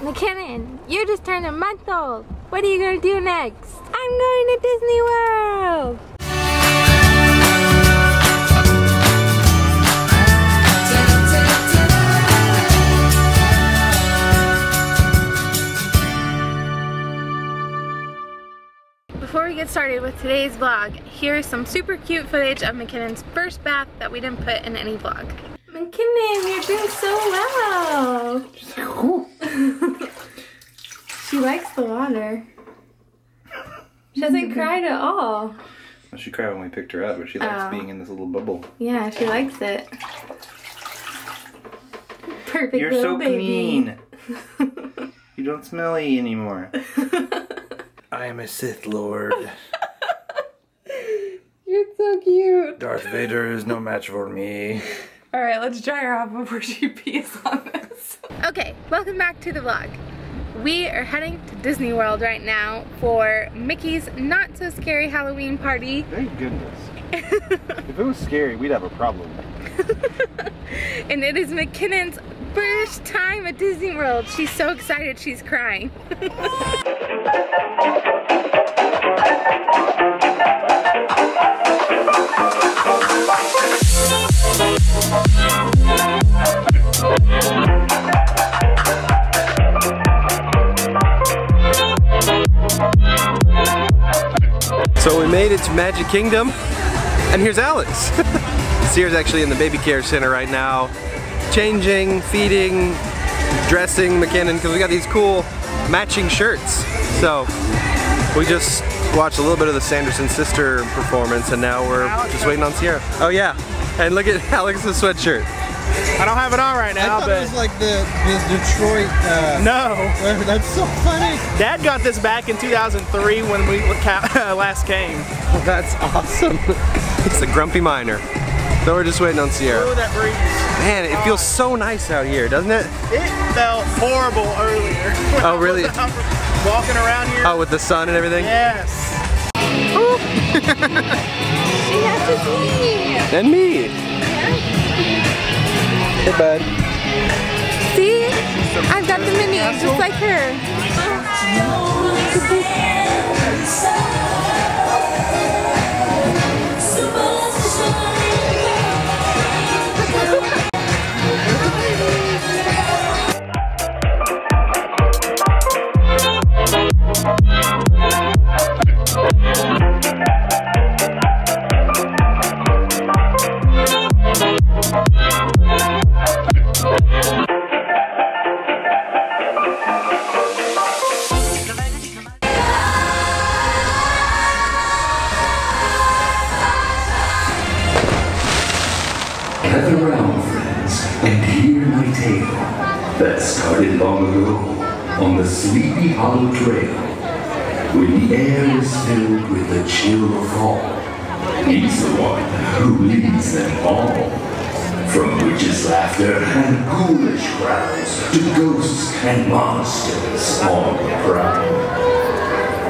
McKinnon, you just turned a month old. What are you gonna do next? I'm going to Disney World. Before we get started with today's vlog, here's some super cute footage of McKinnon's first bath that we didn't put in any vlog. McKinnon, you're doing so well. She likes the water. She hasn't mm-hmm. cried at all. Well, she cried when we picked her up, but she likes Oh. being in this little bubble. Yeah, she likes it. Perfect You're little so baby. clean. you don't smelly anymore. I am a Sith Lord. You're so cute. Darth Vader is no match for me. All right, let's dry her off before she pees on this. Okay, welcome back to the vlog. We are heading to Disney World right now for Mickey's not so scary Halloween party. Thank goodness. if it was scary, we'd have a problem. and it is McKinnon's first time at Disney World. She's so excited she's crying. So we made it to Magic Kingdom, and here's Alex. Ciera's actually in the baby care center right now, changing, feeding, dressing McKinnon, because we got these cool matching shirts. So we just watched a little bit of the Sanderson sister performance, and now we're just waiting on Ciera. Oh yeah, and look at Alex's sweatshirt. I don't have it on right now. I now, thought it but was like the, the Detroit. Uh, no. That's so funny. Dad got this back in 2003 when we last came. That's awesome. it's a grumpy miner. So we're just waiting on Ciera. Oh, that breeze. Man, it feels so nice out here, doesn't it? It felt horrible earlier. Oh, really? Walking around here. Oh, with the sun and everything? Yes. She matches me. And me. Hey, bud. See? I've got the mini, just like her. Sleepy Hollow Trail. When the air is filled with the chill of fall, he's the one who leads them all. From witches' laughter and ghoulish crowds to ghosts and monsters on the prowl.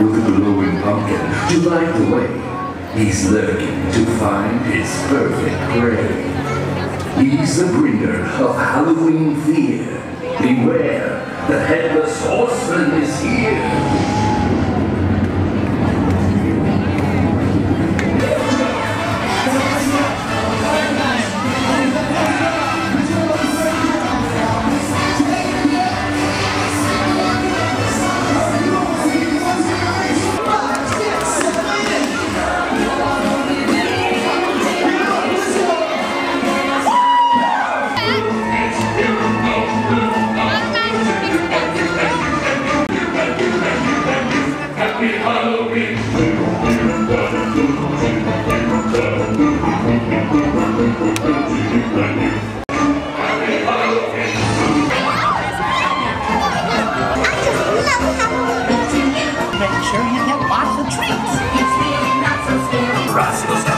With a glowing pumpkin to light the way, he's lurking to find his perfect prey. He's the bringer of Halloween fear. Beware, the headless horseman is here. Scary.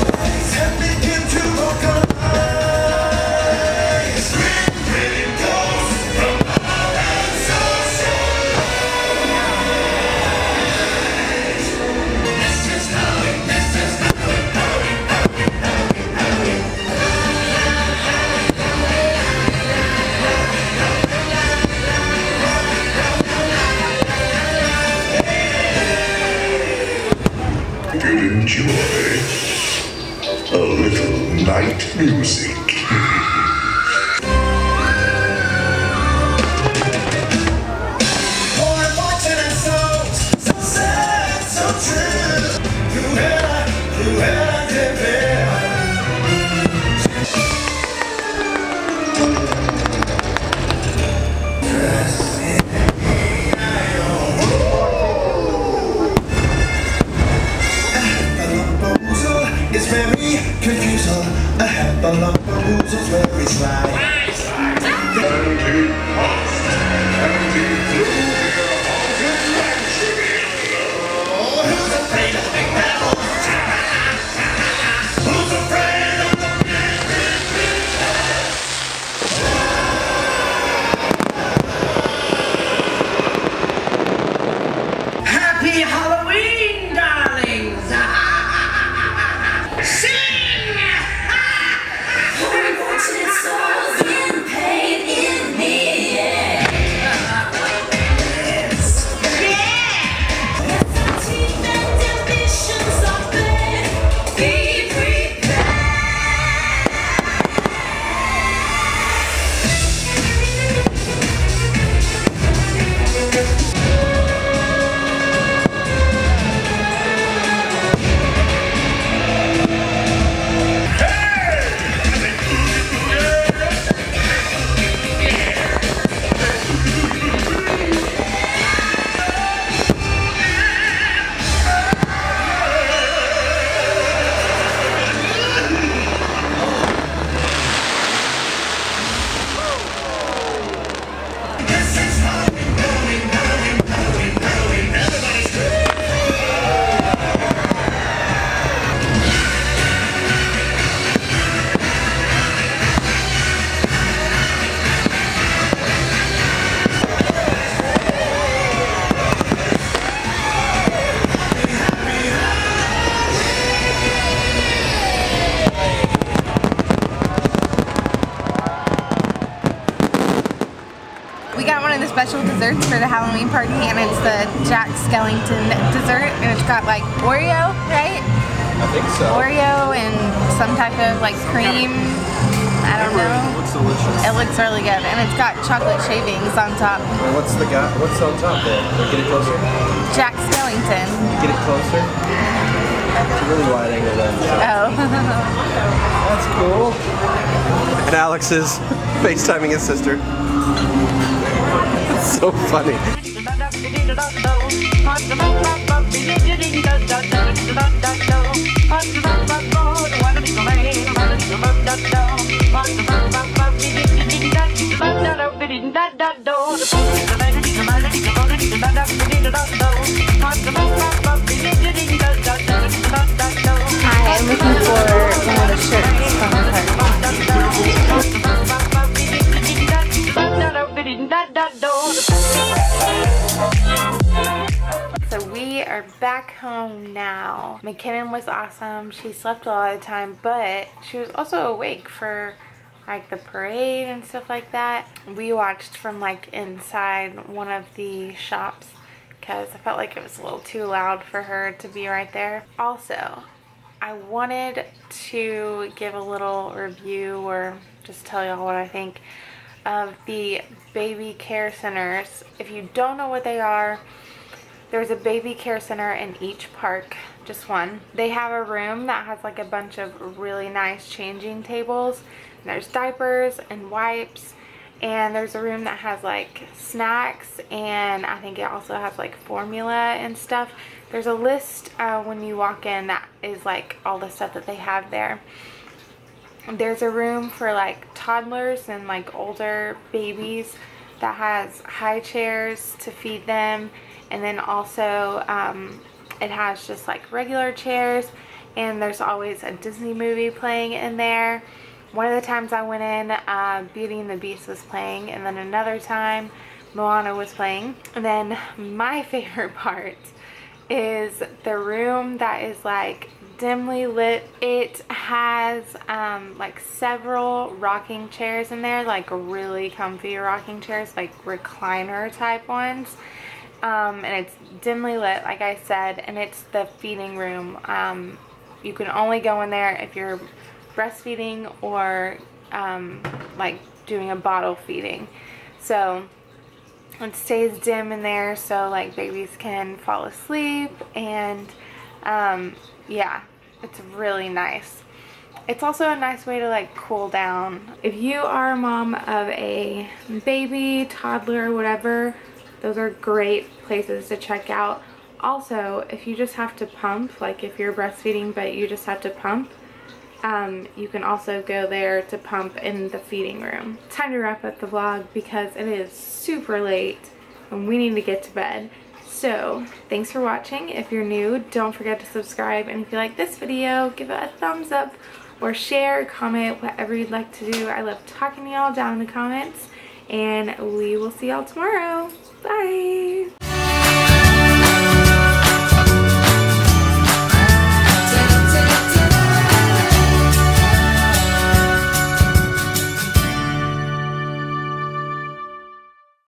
music. Desserts for the Halloween party, and it's the Jack Skellington dessert, and it's got like Oreo, right? I think so. Oreo and some type of like cream. I don't know. It looks delicious. It looks really good, and it's got chocolate shavings on top. And what's the guy? What's on top there? Get it closer. Jack Skellington. Get it closer. It's a really wide angle then. so- Oh. That's cool. And Alex is FaceTiming his sister. So funny. McKinnon was awesome. She slept a lot of the time, but she was also awake for like the parade and stuff like that. We watched from like inside one of the shops because I felt like it was a little too loud for her to be right there. Also, I wanted to give a little review or just tell y'all what I think of the baby care centers. If you don't know what they are, there's a baby care center in each park, just one. They have a room that has like a bunch of really nice changing tables. There's diapers and wipes. And there's a room that has like snacks and I think it also has like formula and stuff. There's a list uh, when you walk in that is like all the stuff that they have there. There's a room for like toddlers and like older babies that has high chairs to feed them and then also um, it has just like regular chairs and there's always a Disney movie playing in there. One of the times I went in, uh, Beauty and the Beast was playing, and then another time Moana was playing. And then my favorite part is the room that is like dimly lit. It has um, like several rocking chairs in there, like really comfy rocking chairs, like recliner type ones. Um, and it's dimly lit, like I said, and it's the feeding room. Um, you can only go in there if you're breastfeeding or um, like doing a bottle feeding. So it stays dim in there so like babies can fall asleep and um, yeah, it's really nice. It's also a nice way to like cool down. If you are a mom of a baby, toddler, whatever, those are great places to check out. Also, if you just have to pump, like if you're breastfeeding but you just have to pump, um, you can also go there to pump in the feeding room. Time to wrap up the vlog because it is super late and we need to get to bed. So, thanks for watching. If you're new, don't forget to subscribe. And if you like this video, give it a thumbs up or share, comment, whatever you'd like to do. I love talking to y'all down in the comments. And we will see y'all tomorrow. Bye!